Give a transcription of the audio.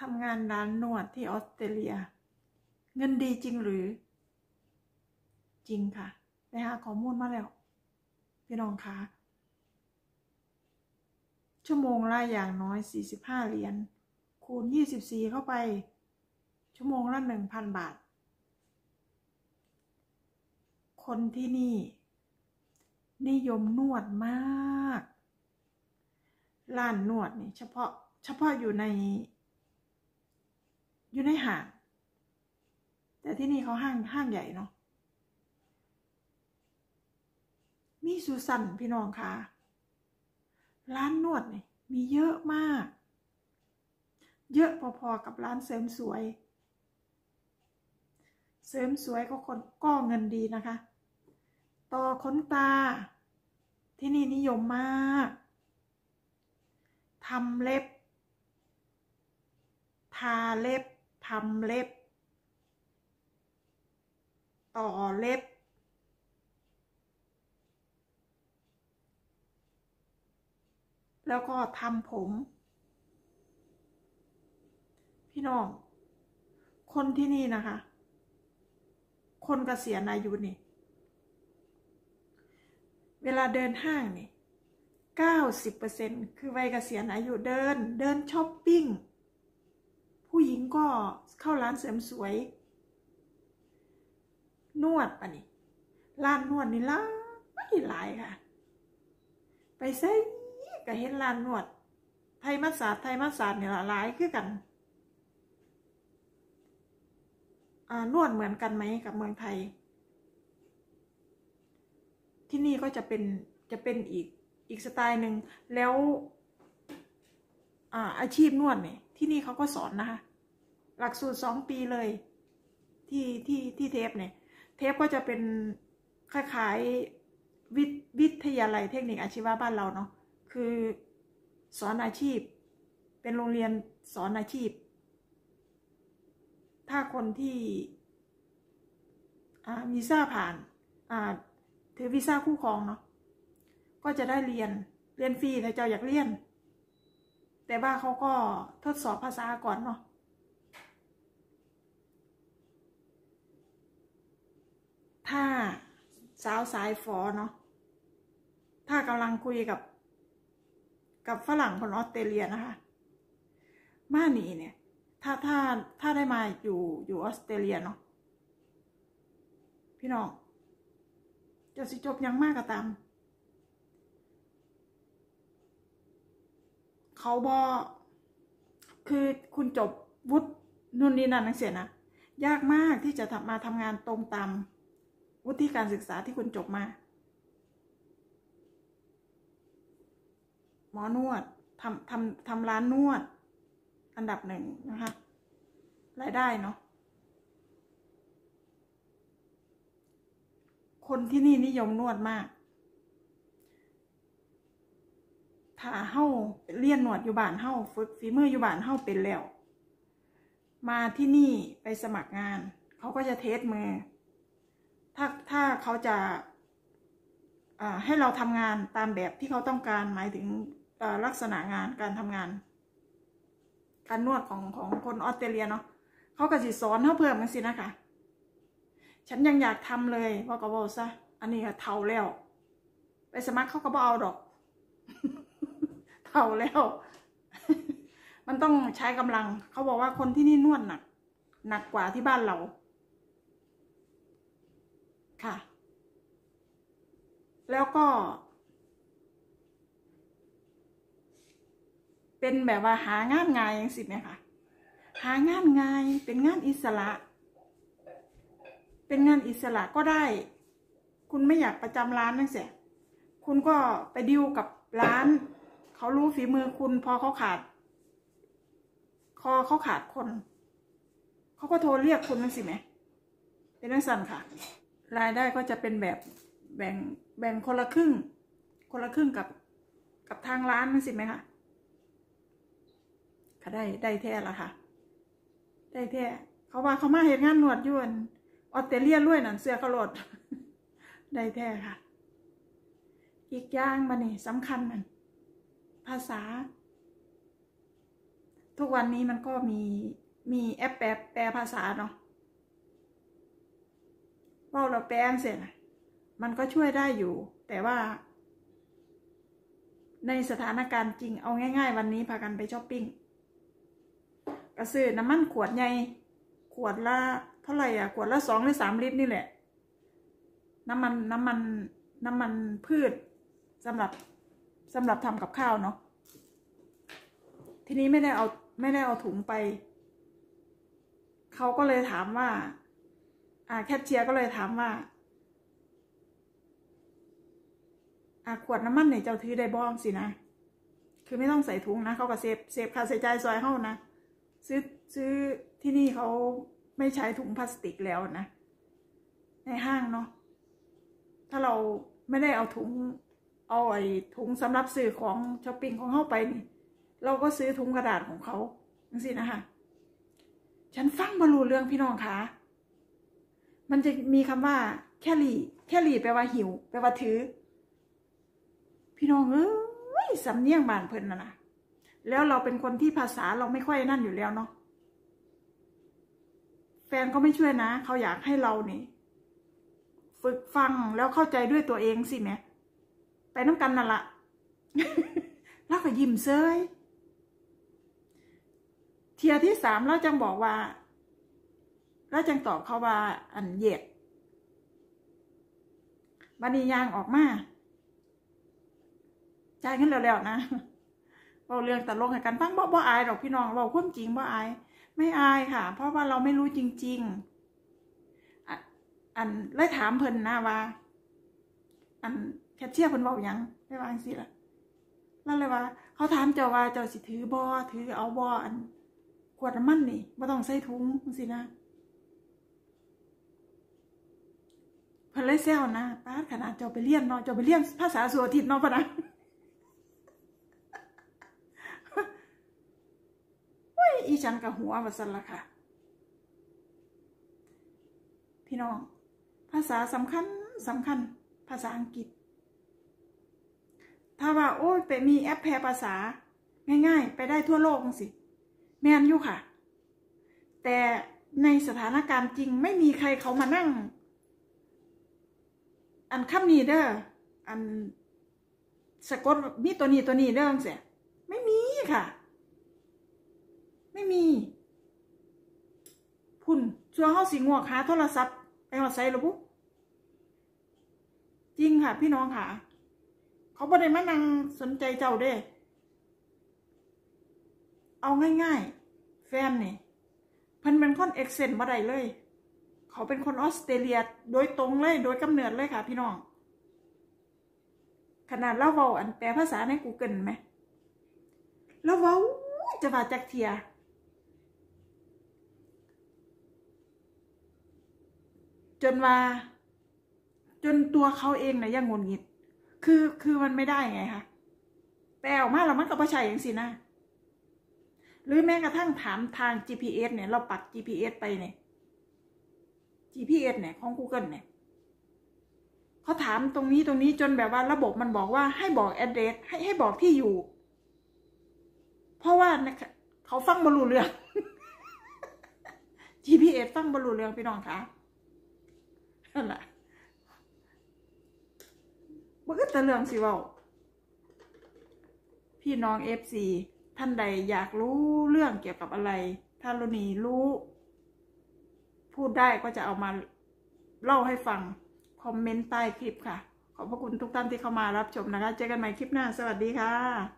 ทำงานร้านนวดที่ออสเตรเลีย เงินดีจริงหรือ จริงค่ะได้หาข้อมูลมาแล้ว พี่น้องคะชั่วโมงละอย่างน้อย 45 เหรียญคูณ 24 เข้าไป ชั่วโมงละ 1,000 บาท คนที่นี่ นิยมนวดมากร้านนวดนี่เฉพาะเฉพาะอยู่ใน อยู่ในห้าง แต่ที่นี่เขาห้างห้างใหญ่เนาะมีซูสันพี่น้องคะร้านนวดนี่มีเยอะมาก เยอะพอๆกับร้านเสริมสวย เสริมสวยก็คนก็เงินดีนะคะ ต่อขนตา ที่นี่นิยมมากทำเล็บ ทาเล็บ ทำเล็บ ต่อเล็บ แล้วก็ทำผม พี่น้อง คนที่นี่นะคะ คนเกษียณอายุนี่ เวลาเดินห้างนี่เก้าสิบเปอร์เซ็นคือวัยเกษียณอายุเดิน เดินช้อปปิ้ง ผู้หญิงก็เข้าร้านเสริมสวย นวดปะนี่ร้านนวดนี่ละไม่หลายค่ะ ไปใส่ก็เห็นร้านนวด ไทยมัสสาไทยมัสสาเนี่ยหลายคือกันนวดเหมือนกันไหมกับเมืองไทย ที่นี่ก็จะเป็นจะเป็นอีกอีกสไตล์หนึ่งแล้วอ่าอาชีพนวดเนี่ย ที่นี่เขาก็สอนนะคะ หลักสูตรสองปีเลย ที่ที่ที่เทปเนี่ย เทปก็จะเป็นคล้ายๆวิวิทยาลัยเทคนิคอาชีวะบ้านเราเนาะคือสอนอาชีพ เป็นโรงเรียนสอนอาชีพ ถ้าคนที่วีซ่าผ่านถือวีซ่าคู่ครองเนาะก็จะได้เรียนเรียนฟรีถ้าเจ้าอยากเรียน แต่ว่าเขาก็ทดสอบภาษาก่อนเนาะถ้าสาวสายฟอเนาะถ้ากำลังคุยกับกับฝรั่งคนออสเตรเลียนะคะมาหนีเนี่ย ถ้าถ้าถ้าได้มาอยู่อยู่ออสเตรเลียเนาะพี่น้องจะสิจบยังมากก็ตาม เขาบอคือคุณจบวุฒินู่นนี่นั่นนั่นเสียนะยากมากที่จะทมาทำงานตรงตามวุฒิการศึกษาที่คุณจบมา หมอนวดทำทำทำร้านนวด อันดับหนึ่งนะคะรายได้เนาะคนที่นี่นิยมนวดมาก ถ้าเฮาเรียนหนวดอยู่บ้านเฮาฝึกฝีมืออยู่บ้านเฮาเป็นแล้ว มาที่นี่ไปสมัครงาน เขาก็จะเทสมือ ถ้าถ้าเขาจะให้เราทำงานตามแบบที่เขาต้องการหมายถึงลักษณะงานการทำงาน การนวดของของคนออสเตรเลียเนาะเขาก็สิสอนเขาเพิ่มกันสินะคะ ฉันยังอยากทำเลยว่าก็บอกซะอันนี้ก็เท่าแล้ว ไปสมัครเขาก็บอเอาดอก เท่าแล้ว มันต้องใช้กำลัง เขาบอกว่าคนที่นี่นวดหนัก หนักกว่าที่บ้านเรา ค่ะ แล้วก็ เป็นแบบว่าหางานง่ายอย่างสิไหมคะหางานง่ายเป็นงานอิสระ เป็นงานอิสระก็ได้ คุณไม่อยากประจำร้านนั่นเสียคุณก็ไปดิวกับร้าน เขารู้ฝีมือคุณพอเขาขาด คอเขาขาดคน เขาก็โทรเรียกคุณนั่นสิไหม เป็นนักสั่นค่ะ รายได้ก็จะเป็นแบบแบ่งแบ่งคนละครึ่ง คนละครึ่งกับกับทางร้านนั่นสิไหมคะค่ะได้ได้แท้ละค่ะ ได้แท้เขาว่าเขามาเห็นงานหนวดยวนออสเตรเลียรวยนั่นเสื้อเขาลดได้แท้ค่ะ อีกอย่างมานี่สำคัญมัน ภาษา ทุกวันนี้มันก็มีมีแอปแปลแปลภาษาเนาะว่าเราแปลงเสร็จมันก็ช่วยได้อยู่ แต่ว่า ในสถานการณ์จริงเอาง่ายๆ วันนี้พากันไปช้อปปิ้งกระซื้อน้ำมันขวดใหญ่ขวดละเท่าไหร่อะขวดละสองหรือสามลิตรนี่แหละ น้ำมันน้ำมันน้ำมันพืชสำหรับ สำหรับทำกับข้าวเนาะทีนี้ไม่ได้เอาไม่ได้เอาถุงไป เขาก็เลยถามว่า อ่าแคทเชียร์ก็เลยถามว่า อ่าขวดน้ำมันเนี่ยเจ้าถือได้บ้องสินะคือไม่ต้องใส่ถุงนะเขาก็เซฟเซฟค่าใส่ใจซอยเฮ้านะซื้อซื้อที่นี่เขาไม่ใช้ถุงพลาสติกแล้วนะ ในห้างเนาะถ้าเราไม่ได้เอาถุง เอาไอ้ถุงสำหรับซื้อของช้อปปิ้งของเข้าไปนี่ เราก็ซื้อถุงกระดาษของเขาจังสินะคะฉันฟังบรรลุเรื่องพี่น้องคะมันจะมีคำว่า แค่หลีแค่หลีแปลว่าหิวแปลว่าถือ พี่น้องเอ้ยสำเนียงบานเพิ่นนะนะแล้วเราเป็นคนที่ภาษาเราไม่ค่อยนั่นอยู่แล้วเนาะแฟนก็ไม่ช่วยนะ เขาอยากให้เรานี่ ฝึกฟังแล้วเข้าใจด้วยตัวเองสิแม่ ไปน้ำกันนั่นละแล้วก็ยิ้มเซยเทียที่สามเราจังบอกว่าเราจังตอบเขาว่า อันเหยียดบันียางออกมาจ่ายเงินแล้วๆนะเราเรื่องตลกให้กันฟังบ่บ่อายหรอกพี่น้องเราความจริงบ่อาย ไม่อายค่ะ เพราะว่าเราไม่รู้จริง ๆ อันเลยถามเพิ่นนะว่า อัน แคชเชียร์เพิ่นบอกยังได้ว่าจังซี่ล่ะแล้วเลยว่า เขาถามเจ้าว่าเจ้าสิถือบ่ถือเอาบ่อันขวดน้ำมันนี่บ่ต้องใส่ถุงจังซี่นะเพิ่นเลยแซวนะป้าขนาดเจ้าไปเรียนเนาะเจ้าไปเรียนภาษาสัวทิศเนาะปะนะเฮ้ยอีฉันกับหัวว่าซั่นล่ะค่ะ พี่น้อง ภาษาสำคัญสำคัญ ภาษาอังกฤษ ถ้าว่าโอ้ยไปมีแอปแปลภาษา ง่าย ๆ ไปได้ทั่วโลกสิ แม่นอยู่ค่ะ แต่ในสถานการณ์จริงไม่มีใครเขามานั่ง อันคำนี้เด้ออันสะกดมีตัวนี้ตัวนี้เด้อเสียไม่มีค่ะ ไม่มี พุ่นชัวเฮาสิงวกหาโทรศัพท์ไปหอดไซหรือปุ๊จริงค่ะ พี่น้องค่ะ เขาบ่ได้มานั่งสนใจเจ้าเด้ เอาง่ายๆ แฟนนี่เพิ่นเป็นคนเอ็กเซนบ่ได้เลย เขาเป็นคนออสเตรเลียโดยตรงเลย โดยกำเนิดเลยค่ะ พี่น้อง ขนาดเราเว้าอันแปลภาษาใน Google ไหมแล้วเว้าจะว่าจักเทียจนว่า จนตัวเขาเองนะยังงนงิด คือคือมันไม่ได้ไงคะแปลออกมาแล้วมันก็ประชัยอย่างสินะหรือแม้กระทั่งถามทาง GPS เนี่ย เราปัก GPS ไปเนี่ย GPS เนี่ยของ Google เนี่ยเขาถามตรงนี้ตรงนี้จนแบบว่าระบบมันบอกว่าให้บอก address ให้ให้บอกที่อยู่ เพราะว่าเขาฟังบรรลุเรื่อง GPS ฟังบรรลุเรื่องพี่น้องคะนั่นแหละ มันก็จะเรื่องสิเว่าพี่น้องเอฟซีท่านใดอยากรู้เรื่องเกี่ยวกับอะไร ถ้ารุณีรู้ พูดได้ก็จะเอามาเล่าให้ฟัง คอมเมนต์ใต้คลิปค่ะ ขอบพระคุณทุกท่านที่เข้ามารับชมนะคะ เจอกันใหม่คลิปหน้า สวัสดีค่ะ